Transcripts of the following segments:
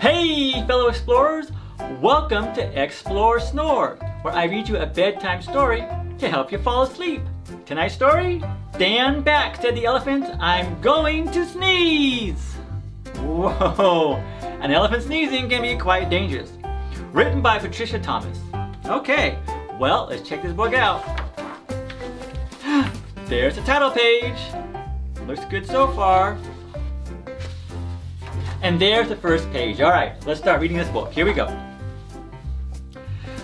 Hey, fellow explorers! Welcome to Xsploor Snore, where I read you a bedtime story to help you fall asleep. Tonight's story? Stand back, said the elephant. I'm going to sneeze. Whoa, an elephant sneezing can be quite dangerous. Written by Patricia Thomas. Okay, well, let's check this book out. There's the title page. Looks good so far. And there's the first page. All right, let's start reading this book. Here we go.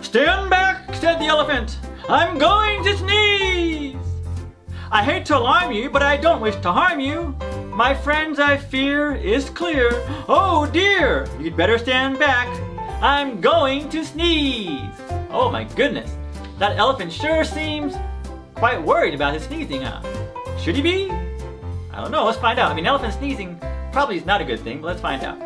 Stand back, said the elephant. I'm going to sneeze. I hate to alarm you, but I don't wish to harm you. My friends, I fear, is clear. Oh dear, you'd better stand back. I'm going to sneeze. Oh my goodness, that elephant sure seems quite worried about his sneezing, huh? Should he be? I don't know, let's find out. I mean, elephant sneezing probably is not a good thing, but let's find out.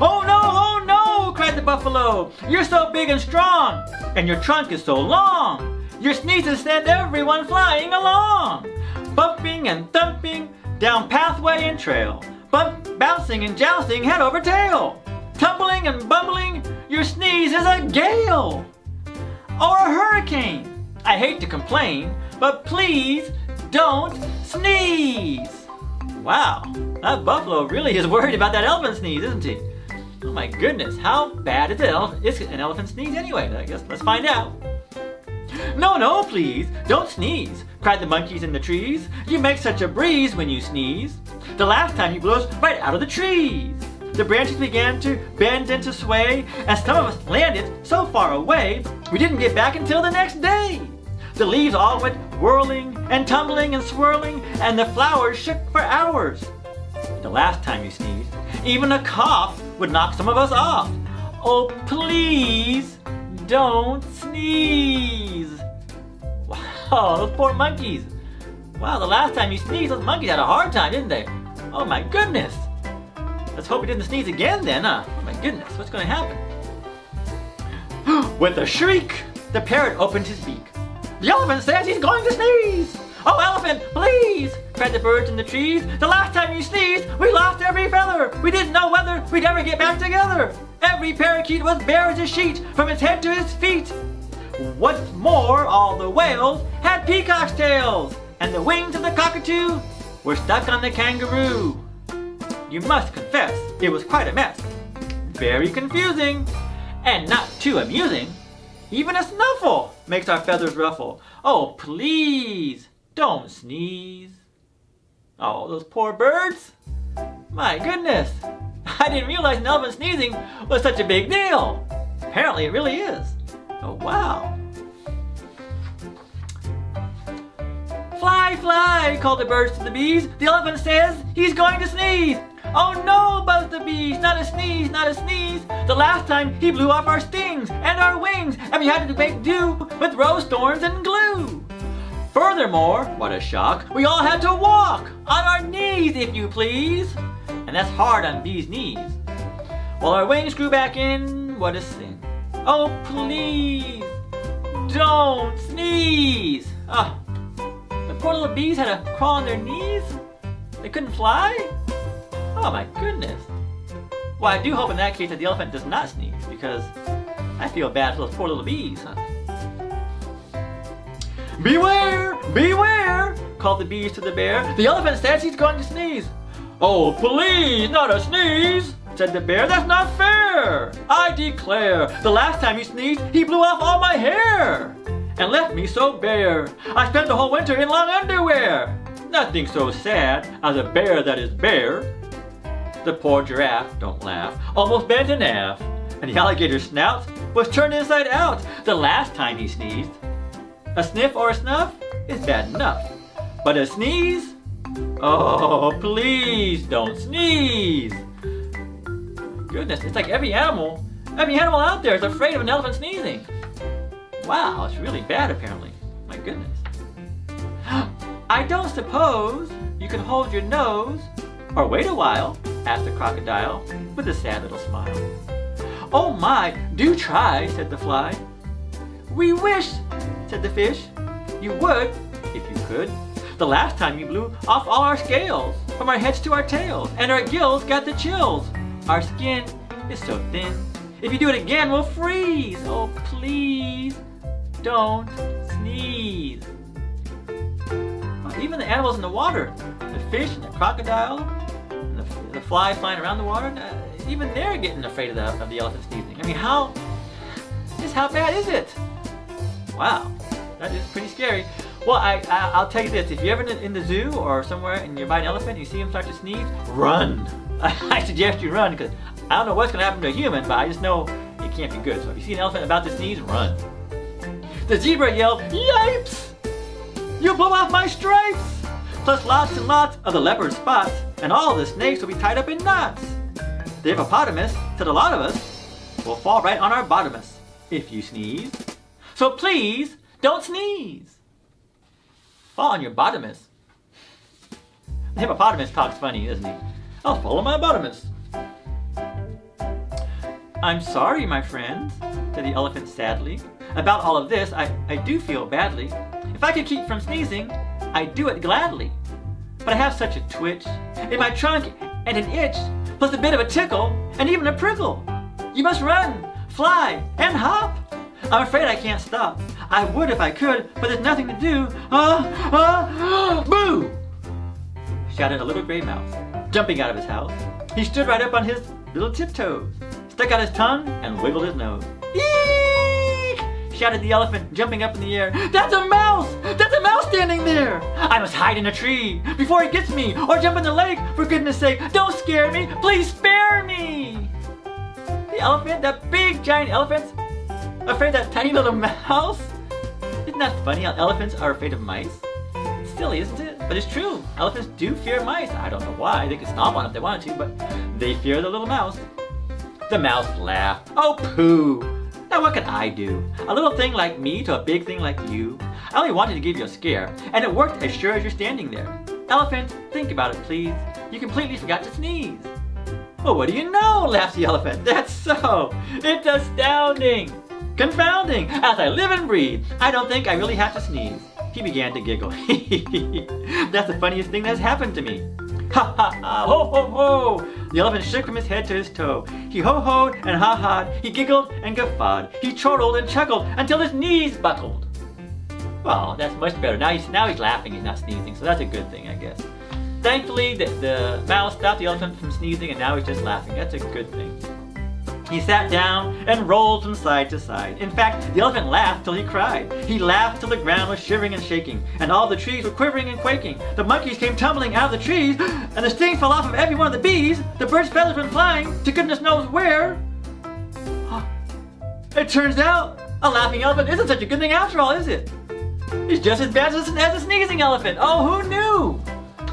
Oh no, oh no, cried the buffalo. You're so big and strong, and your trunk is so long. Your sneezes send everyone flying along. Bumping and thumping down pathway and trail. Bump, bouncing and jousting head over tail. Tumbling and bumbling, your sneeze is a gale. Or a hurricane. I hate to complain, but please don't sneeze. Wow, that buffalo really is worried about that elephant sneeze, isn't he? Oh my goodness, how bad is, ele is an elephant sneeze anyway? I guess let's find out. No, no, please, don't sneeze, cried the monkeys in the trees. You make such a breeze when you sneeze. The last time you blew us right out of the trees. The branches began to bend and to sway, and some of us landed so far away, we didn't get back until the next day. The leaves all went whirling and tumbling and swirling, and the flowers shook for hours. The last time you sneezed, even a cough would knock some of us off. Oh, please don't sneeze. Wow, those poor monkeys. Wow, the last time you sneezed, those monkeys had a hard time, didn't they? Oh my goodness. Let's hope he didn't sneeze again then, huh? Oh my goodness, what's gonna happen? With a shriek, the parrot opened his beak. The elephant says he's going to sneeze! Oh, elephant, please! cried the birds in the trees. The last time you sneezed, we lost every feather. We didn't know whether we'd ever get back together. Every parakeet was bare as a sheet from its head to its feet. What's more, all the whales had peacock's tails, and the wings of the cockatoo were stuck on the kangaroo. You must confess, it was quite a mess. Very confusing, and not too amusing. Even a snuffle makes our feathers ruffle. Oh, please, don't sneeze. Oh, those poor birds. My goodness. I didn't realize an elephant sneezing was such a big deal. Apparently it really is. Oh, wow. Fly, fly, called the birds to the bees. The elephant says he's going to sneeze. Oh no, buzzed the bees, not a sneeze, not a sneeze. The last time he blew off our stings and our wings, and we had to make do with rose thorns and glue. Furthermore, what a shock, we all had to walk on our knees, if you please. And that's hard on bees' knees. While our wings grew back in, what a sin. Oh, please, don't sneeze. Oh, the poor little bees had to crawl on their knees. They couldn't fly? Oh my goodness. Well, I do hope in that case that the elephant does not sneeze, because I feel bad for those poor little bees, huh? Beware! Beware! called the bees to the bear. The elephant says he's going to sneeze. Oh, please, not a sneeze, said the bear. That's not fair. I declare, the last time he sneezed, he blew off all my hair and left me so bare. I spent the whole winter in long underwear. Nothing so sad as a bear that is bare. The poor giraffe, don't laugh, almost bent in half, and the alligator's snout was turned inside out the last time he sneezed. A sniff or a snuff is bad enough, but a sneeze? Oh, please don't sneeze. Goodness, it's like every animal, every animal out there is afraid of an elephant sneezing. Wow, it's really bad apparently. My goodness. I don't suppose you can hold your nose or wait a while, asked the crocodile with a sad little smile. Oh my, do try, said the fly. We wish, said the fish, you would, if you could. The last time you blew off all our scales, from our heads to our tails, and our gills got the chills. Our skin is so thin. If you do it again, we'll freeze. Oh, please don't sneeze. Even the animals in the water, the fish and the crocodile, the, the fly flying around the water, uh, even they're getting afraid of the, of the elephant sneezing. I mean, how, just how bad is it? Wow, that is pretty scary. Well, I, I, will tell you this, if you're ever in, in the zoo or somewhere and you're by an elephant and you see him start to sneeze, run. I suggest you run because I don't know what's going to happen to a human, but I just know it can't be good. So if you see an elephant about to sneeze, run. The zebra yelled, Yipes! You blow off my stripes! Plus lots and lots of the leopard spots, and all the snakes will be tied up in knots. The hippopotamus said a lot of us will fall right on our bottomus if you sneeze. So please, don't sneeze. Fall on your bottomus. The hippopotamus talks funny, doesn't he? I'll fall on my bottomus. I'm sorry, my friends, said the elephant sadly. About all of this, I, I do feel badly. If I could keep from sneezing, I'd do it gladly. But I have such a twitch in my trunk and an itch, plus a bit of a tickle and even a prickle. You must run, fly, and hop. I'm afraid I can't stop. I would if I could, but there's nothing to do. Ah, uh, ah, uh, boo! Shouted a little gray mouse, jumping out of his house. He stood right up on his little tiptoes, stuck out his tongue, and wiggled his nose. Eek! Shouted the elephant, jumping up in the air. That's a mouse! That's a mouse standing there! I must hide in a tree before he gets me, or jump in the lake, for goodness sake. Don't scare me! Please spare me! The elephant, that big giant elephant, afraid of that tiny little mouse? Isn't that funny how elephants are afraid of mice? Silly, isn't it? But it's true. Elephants do fear mice. I don't know why. They could stomp on if they wanted to, but they fear the little mouse. The mouse laughed. Oh, pooh! Now what can I do? A little thing like me to a big thing like you? I only wanted to give you a scare, and it worked as sure as you're standing there. Elephant, think about it please. You completely forgot to sneeze. Well, what do you know, laughs the elephant. That's so. It's astounding. Confounding. As I live and breathe, I don't think I really have to sneeze. He began to giggle. That's the funniest thing that's happened to me. Ha ha ho ho ho! The elephant shook from his head to his toe. He ho-hoed and ha-ha'd, he giggled and guffawed, he chortled and chuckled until his knees buckled. Well, that's much better. Now he's, now he's laughing, he's not sneezing, so that's a good thing, I guess. Thankfully, the, the mouse stopped the elephant from sneezing and now he's just laughing. That's a good thing. He sat down and rolled from side to side. In fact, the elephant laughed till he cried. He laughed till the ground was shivering and shaking, and all the trees were quivering and quaking. The monkeys came tumbling out of the trees, and the sting fell off of every one of the bees. The birds' feathers went flying to goodness knows where. It turns out a laughing elephant isn't such a good thing after all, is it? It's just as bad as, as a sneezing elephant. Oh, who knew?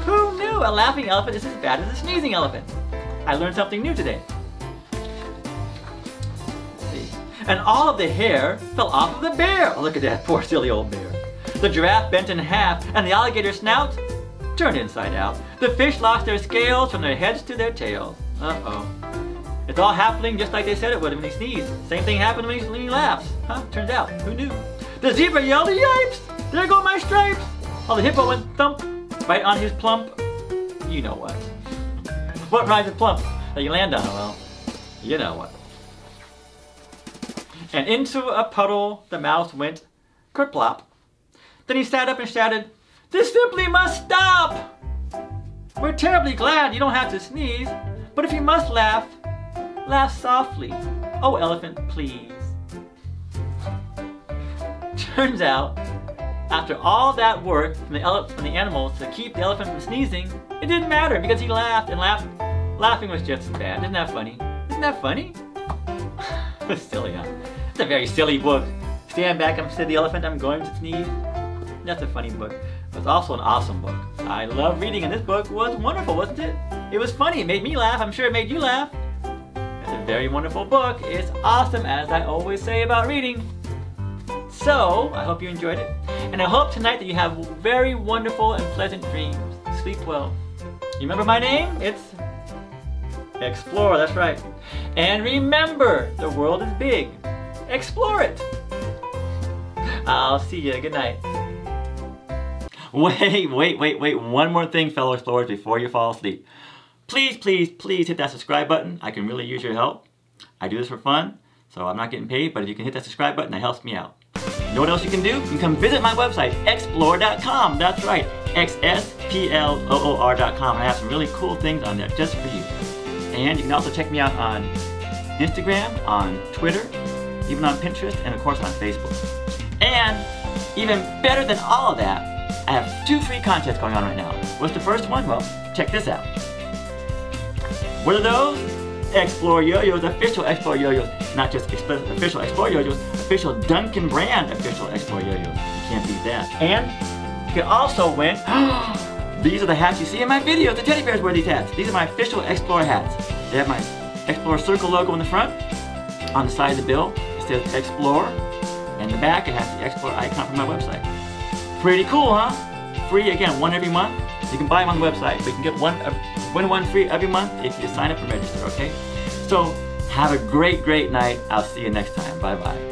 Who knew a laughing elephant is as bad as a sneezing elephant? I learned something new today. And all of the hair fell off of the bear. Oh, look at that poor silly old bear. The giraffe bent in half, and the alligator's snout turned inside out. The fish lost their scales from their heads to their tails. Uh-oh. It's all happening just like they said it would when he sneezed. Same thing happened when he, when he laughs. Huh? Turns out. Who knew? The zebra yelled, Yipes! There go my stripes! While the hippo went thump right on his plump. You know what. What rhymes with plump that you land on? Well, you know what and into a puddle the mouse went kerplop. Then he sat up and shouted, This simply must stop! We're terribly glad you don't have to sneeze, but if you must laugh, laugh softly. Oh, elephant, please. Turns out, after all that work from the, from the animals to keep the elephant from sneezing, it didn't matter because he laughed and laughed. Laughing was just as bad. Isn't that funny? Isn't that funny? Silly, huh? It's a very silly book. Stand back, I'm said the elephant, I'm going to sneeze. That's a funny book. But it's also an awesome book. I love reading and this book was wonderful, wasn't it? It was funny, it made me laugh, I'm sure it made you laugh. It's a very wonderful book. It's awesome, as I always say about reading. So, I hope you enjoyed it. And I hope tonight that you have very wonderful and pleasant dreams. Sleep well. You remember my name? It's Xsploor, that's right. And remember, the world is big explore it. I'll see you. Good night. Wait, wait, wait, wait. One more thing, fellow explorers, before you fall asleep. Please, please, please hit that subscribe button. I can really use your help. I do this for fun, so I'm not getting paid, but if you can hit that subscribe button, that helps me out. You know what else you can do? You can come visit my website, xsploor.com. That's right, X-S-P-L-O-O-R.com. I have some really cool things on there just for you. And you can also check me out on Instagram, on Twitter, even on Pinterest, and of course on Facebook. And even better than all of that, I have two free contests going on right now. What's the first one? Well, check this out. What are those? Xsploor Yo-Yo's, official Xsploor Yo-Yo's. Not just official Xsploor Yo-Yo's, official Duncan brand official Xsploor Yo-Yo's. You can't beat that. And you can also win, these are the hats you see in my videos. The teddy bears wear these hats. These are my official Xsploor hats. They have my Xsploor Circle logo in the front. On the side of the bill, says Xsploor. And the back, it has the Xsploor icon from my website. Pretty cool, huh? Free, again, one every month. You can buy them on the website, but you can get one, uh, win one free every month if you sign up and register, okay? So, have a great, great night. I'll see you next time. Bye-bye.